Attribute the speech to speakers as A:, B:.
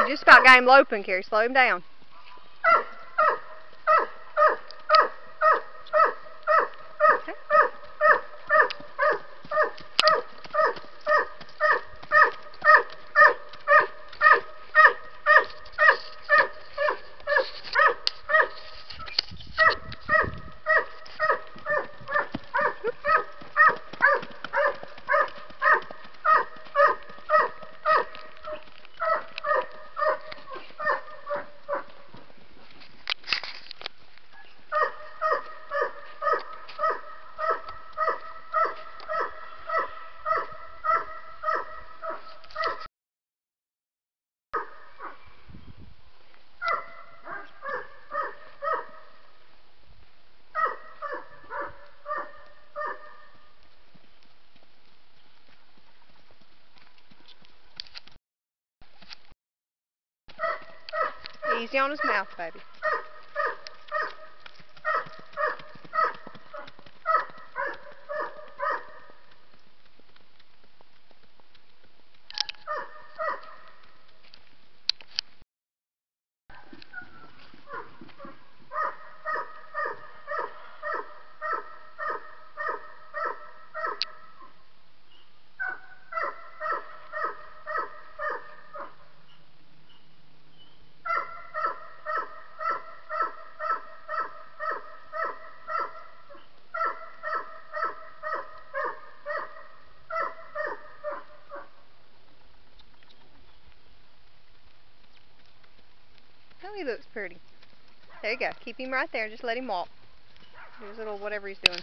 A: You just about got him loping, Carrie. Slow him down. Easy on his mouth, baby. Oh, he looks pretty. There you go. Keep him right there. Just let him walk. His little whatever he's doing.